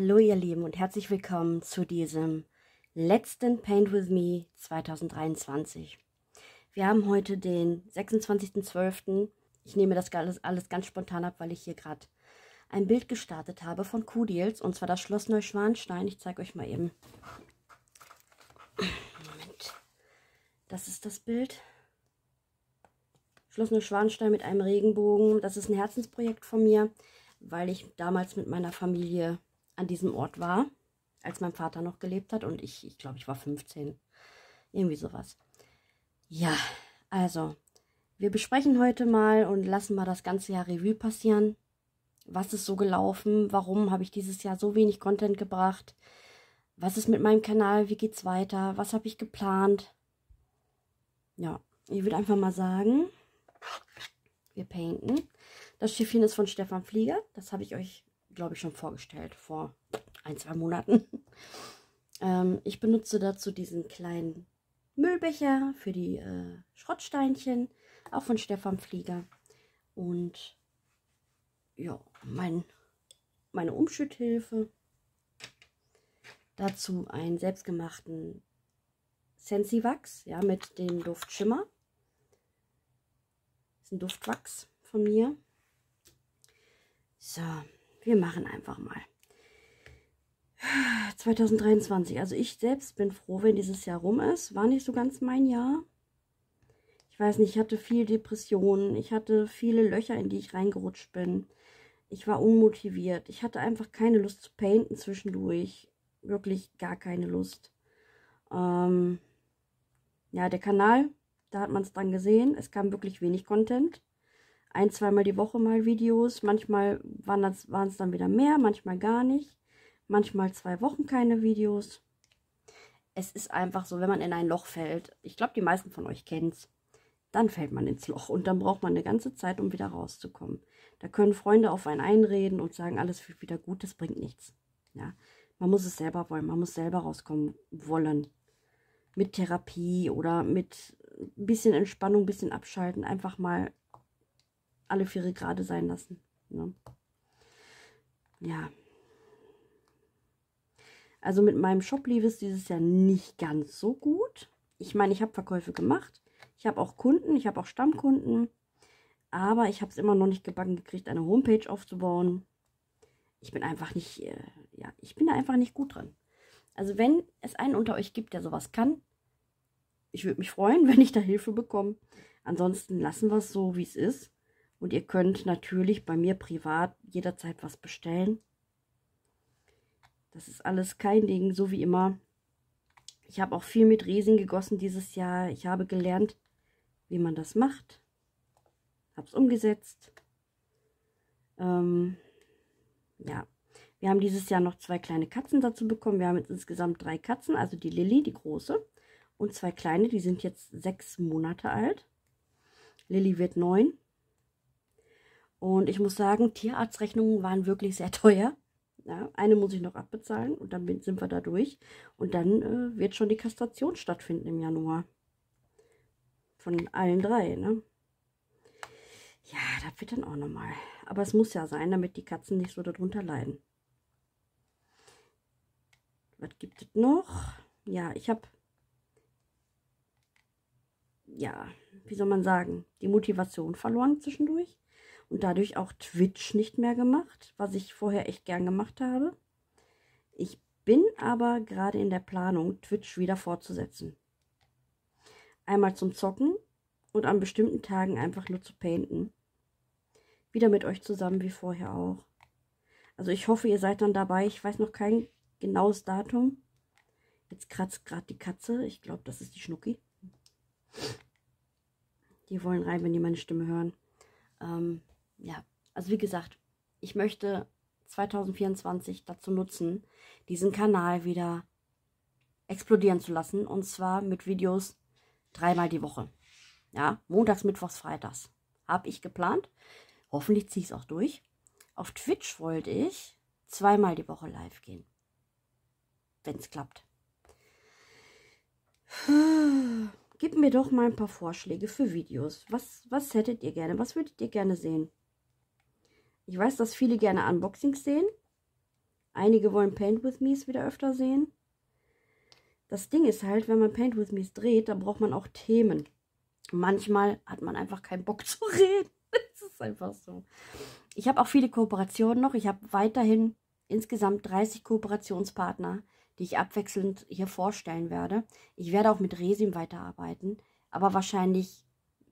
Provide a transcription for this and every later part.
Hallo ihr Lieben und herzlich willkommen zu diesem letzten Paint With Me 2023. Wir haben heute den 26.12. Ich nehme das alles, alles ganz spontan ab, weil ich hier gerade ein Bild gestartet habe von Kudiels und zwar das Schloss Neuschwanstein. Ich zeige euch mal eben. Moment. Das ist das Bild. Schloss Neuschwanstein mit einem Regenbogen. Das ist ein Herzensprojekt von mir, weil ich damals mit meiner Familie an diesem Ort war, als mein Vater noch gelebt hat und ich, ich glaube, ich war 15. Irgendwie sowas. Ja, also, wir besprechen heute mal und lassen mal das ganze Jahr Revue passieren. Was ist so gelaufen? Warum habe ich dieses Jahr so wenig Content gebracht? Was ist mit meinem Kanal? Wie geht's weiter? Was habe ich geplant? Ja, ich würde einfach mal sagen, wir painten. Das Schiffchen ist von Stefan Flieger. Das habe ich euch glaube ich, schon vorgestellt vor ein, zwei Monaten. ähm, ich benutze dazu diesen kleinen Müllbecher für die äh, Schrottsteinchen, auch von Stefan Flieger. Und ja, mein, meine Umschütthilfe. Dazu einen selbstgemachten Sensiwachs, ja, mit dem Duft Schimmer. Das ist ein Duftwachs von mir. So, wir machen einfach mal. 2023. Also ich selbst bin froh, wenn dieses Jahr rum ist. War nicht so ganz mein Jahr. Ich weiß nicht, ich hatte viel Depressionen. Ich hatte viele Löcher, in die ich reingerutscht bin. Ich war unmotiviert. Ich hatte einfach keine Lust zu painten zwischendurch. Wirklich gar keine Lust. Ähm, ja, der Kanal, da hat man es dann gesehen. Es kam wirklich wenig Content ein, zweimal die Woche mal Videos. Manchmal waren es dann wieder mehr, manchmal gar nicht. Manchmal zwei Wochen keine Videos. Es ist einfach so, wenn man in ein Loch fällt, ich glaube, die meisten von euch kennen es, dann fällt man ins Loch und dann braucht man eine ganze Zeit, um wieder rauszukommen. Da können Freunde auf einen einreden und sagen, alles wird wieder gut, das bringt nichts. Ja, man muss es selber wollen, man muss selber rauskommen wollen. Mit Therapie oder mit ein bisschen Entspannung, ein bisschen abschalten, einfach mal alle Viere gerade sein lassen. Ne? Ja. Also mit meinem Shop lief es dieses Jahr nicht ganz so gut. Ich meine, ich habe Verkäufe gemacht. Ich habe auch Kunden, ich habe auch Stammkunden. Aber ich habe es immer noch nicht gebacken gekriegt, eine Homepage aufzubauen. Ich bin einfach nicht, äh, ja, ich bin da einfach nicht gut dran. Also wenn es einen unter euch gibt, der sowas kann, ich würde mich freuen, wenn ich da Hilfe bekomme. Ansonsten lassen wir es so, wie es ist. Und ihr könnt natürlich bei mir privat jederzeit was bestellen. Das ist alles kein Ding, so wie immer. Ich habe auch viel mit Resin gegossen dieses Jahr. Ich habe gelernt, wie man das macht. Habe es umgesetzt. Ähm, ja, wir haben dieses Jahr noch zwei kleine Katzen dazu bekommen. Wir haben jetzt insgesamt drei Katzen, also die Lilly, die große, und zwei kleine, die sind jetzt sechs Monate alt. Lilly wird neun. Und ich muss sagen, Tierarztrechnungen waren wirklich sehr teuer. Ja, eine muss ich noch abbezahlen und dann sind wir da durch. Und dann äh, wird schon die Kastration stattfinden im Januar. Von allen drei, ne? Ja, das wird dann auch nochmal. Aber es muss ja sein, damit die Katzen nicht so darunter leiden. Was gibt es noch? Ja, ich habe, ja, wie soll man sagen, die Motivation verloren zwischendurch und dadurch auch Twitch nicht mehr gemacht, was ich vorher echt gern gemacht habe. Ich bin aber gerade in der Planung, Twitch wieder fortzusetzen. Einmal zum Zocken und an bestimmten Tagen einfach nur zu painten. Wieder mit euch zusammen wie vorher auch. Also ich hoffe, ihr seid dann dabei. Ich weiß noch kein genaues Datum. Jetzt kratzt gerade die Katze. Ich glaube, das ist die Schnucki. Die wollen rein, wenn die meine Stimme hören. Ähm, ja, also wie gesagt, ich möchte 2024 dazu nutzen, diesen Kanal wieder explodieren zu lassen. Und zwar mit Videos dreimal die Woche. Ja, montags, mittwochs, freitags. Habe ich geplant. Hoffentlich ziehe ich es auch durch. Auf Twitch wollte ich zweimal die Woche live gehen. Wenn es klappt. Gib mir doch mal ein paar Vorschläge für Videos. Was, was hättet ihr gerne? Was würdet ihr gerne sehen? Ich weiß, dass viele gerne Unboxings sehen. Einige wollen Paint With Me's wieder öfter sehen. Das Ding ist halt, wenn man Paint With Me's dreht, dann braucht man auch Themen. Manchmal hat man einfach keinen Bock zu reden. Das ist einfach so. Ich habe auch viele Kooperationen noch. Ich habe weiterhin insgesamt 30 Kooperationspartner, die ich abwechselnd hier vorstellen werde. Ich werde auch mit Resin weiterarbeiten, aber wahrscheinlich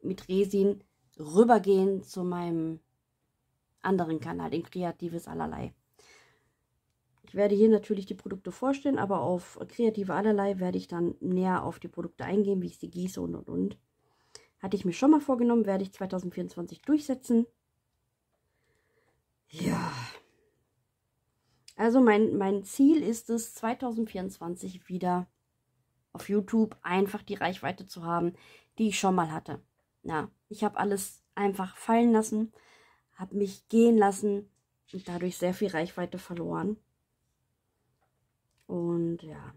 mit Resin rübergehen zu meinem anderen Kanal, den Kreatives Allerlei. Ich werde hier natürlich die Produkte vorstellen, aber auf Kreative Allerlei werde ich dann näher auf die Produkte eingehen, wie ich sie gieße und und und. Hatte ich mir schon mal vorgenommen, werde ich 2024 durchsetzen. Ja. Also mein, mein Ziel ist es, 2024 wieder auf YouTube einfach die Reichweite zu haben, die ich schon mal hatte. Ja, ich habe alles einfach fallen lassen, habe mich gehen lassen und dadurch sehr viel Reichweite verloren. Und ja.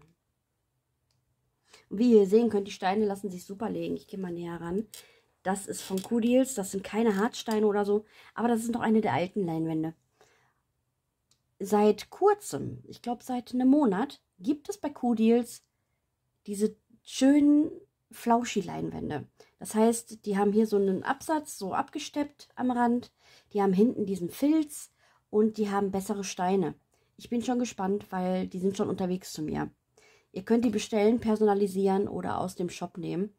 Wie ihr sehen könnt, die Steine lassen sich super legen. Ich gehe mal näher ran. Das ist von Kudiels. Das sind keine Hartsteine oder so. Aber das ist noch eine der alten Leinwände. Seit kurzem, ich glaube seit einem Monat, gibt es bei Kudiels diese schönen Flauschi-Leinwände. Das heißt, die haben hier so einen Absatz, so abgesteppt am Rand. Die haben hinten diesen Filz und die haben bessere Steine. Ich bin schon gespannt, weil die sind schon unterwegs zu mir. Ihr könnt die bestellen, personalisieren oder aus dem Shop nehmen.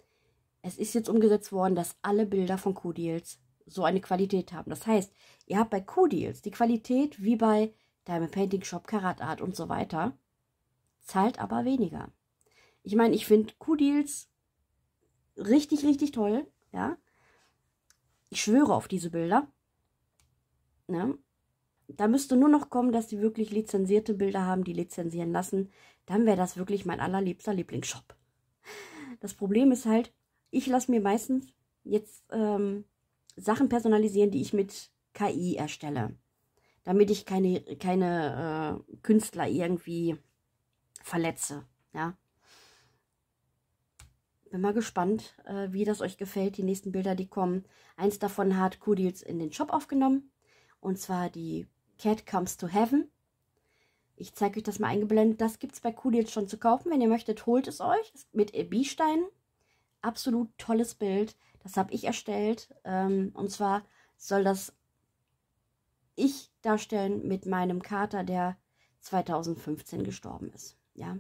Es ist jetzt umgesetzt worden, dass alle Bilder von Q-Deals so eine Qualität haben. Das heißt, ihr habt bei Q-Deals die Qualität wie bei Diamond Painting Shop, Karat Art und so weiter, zahlt aber weniger. Ich meine, ich finde Q-Deals richtig, richtig toll, ja. Ich schwöre auf diese Bilder. Ne? Da müsste nur noch kommen, dass sie wirklich lizenzierte Bilder haben, die lizenzieren lassen. Dann wäre das wirklich mein allerliebster Lieblingsshop. Das Problem ist halt, ich lasse mir meistens jetzt ähm, Sachen personalisieren, die ich mit KI erstelle. Damit ich keine, keine äh, Künstler irgendwie verletze. Ja. Bin mal gespannt, äh, wie das euch gefällt, die nächsten Bilder, die kommen. Eins davon hat Kudils in den Shop aufgenommen. Und zwar die Cat Comes to Heaven. Ich zeige euch das mal eingeblendet. Das gibt es bei Kudils schon zu kaufen. Wenn ihr möchtet, holt es euch. Mit Ebi-Steinen. Absolut tolles Bild. Das habe ich erstellt. Ähm, und zwar soll das ich darstellen mit meinem Kater, der 2015 gestorben ist. Ja.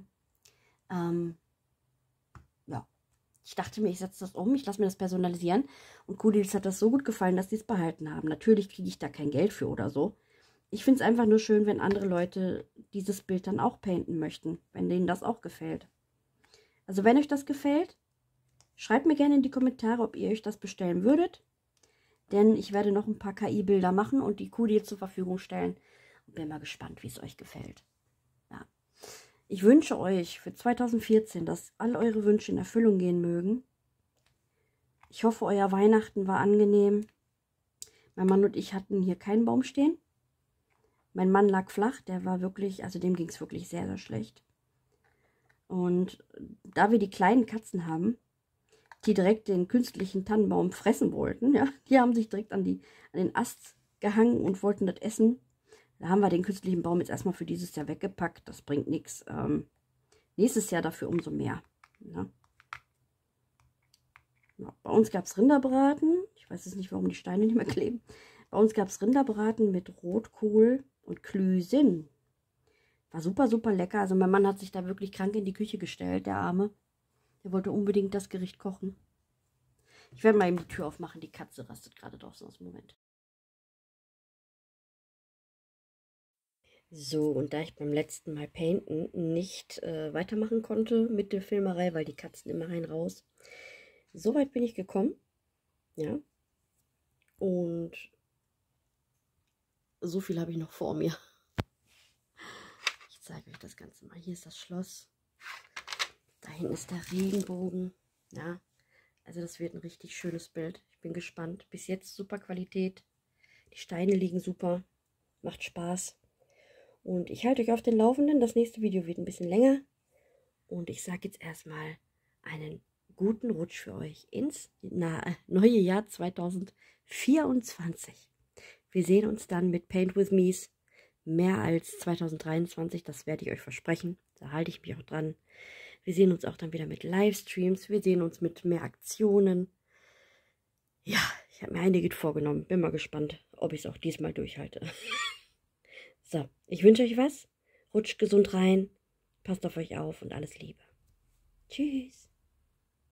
Ähm. Ich dachte mir, ich setze das um, ich lasse mir das personalisieren. Und Kudils hat das so gut gefallen, dass sie es behalten haben. Natürlich kriege ich da kein Geld für oder so. Ich finde es einfach nur schön, wenn andere Leute dieses Bild dann auch painten möchten, wenn denen das auch gefällt. Also wenn euch das gefällt, schreibt mir gerne in die Kommentare, ob ihr euch das bestellen würdet. Denn ich werde noch ein paar KI-Bilder machen und die QD zur Verfügung stellen. Und bin mal gespannt, wie es euch gefällt. Ich wünsche euch für 2014, dass all eure Wünsche in Erfüllung gehen mögen. Ich hoffe, euer Weihnachten war angenehm. Mein Mann und ich hatten hier keinen Baum stehen. Mein Mann lag flach, der war wirklich, also dem ging es wirklich sehr, sehr schlecht. Und da wir die kleinen Katzen haben, die direkt den künstlichen Tannenbaum fressen wollten, ja, die haben sich direkt an, die, an den Ast gehangen und wollten das essen. Da haben wir den künstlichen Baum jetzt erstmal für dieses Jahr weggepackt. Das bringt nichts. Ähm, nächstes Jahr dafür umso mehr. Ja. Ja, bei uns gab es Rinderbraten. Ich weiß jetzt nicht, warum die Steine nicht mehr kleben. Bei uns gab es Rinderbraten mit Rotkohl, und Klüsin. War super, super lecker. Also mein Mann hat sich da wirklich krank in die Küche gestellt, der Arme. Der wollte unbedingt das Gericht kochen. Ich werde mal eben die Tür aufmachen. Die Katze rastet gerade draußen aus dem Moment. So, und da ich beim letzten Mal Painten nicht äh, weitermachen konnte mit der Filmerei, weil die Katzen immer rein raus, so weit bin ich gekommen. Ja. Und so viel habe ich noch vor mir. Ich zeige euch das Ganze mal. Hier ist das Schloss. Da hinten ist der Regenbogen. Ja, also das wird ein richtig schönes Bild. Ich bin gespannt. Bis jetzt super Qualität. Die Steine liegen super. Macht Spaß. Und ich halte euch auf den Laufenden. Das nächste Video wird ein bisschen länger. Und ich sage jetzt erstmal einen guten Rutsch für euch ins neue Jahr 2024. Wir sehen uns dann mit Paint With Me's mehr als 2023. Das werde ich euch versprechen. Da halte ich mich auch dran. Wir sehen uns auch dann wieder mit Livestreams. Wir sehen uns mit mehr Aktionen. Ja, ich habe mir einige vorgenommen. Bin mal gespannt, ob ich es auch diesmal durchhalte. So, ich wünsche euch was. Rutscht gesund rein. Passt auf euch auf und alles Liebe. Tschüss.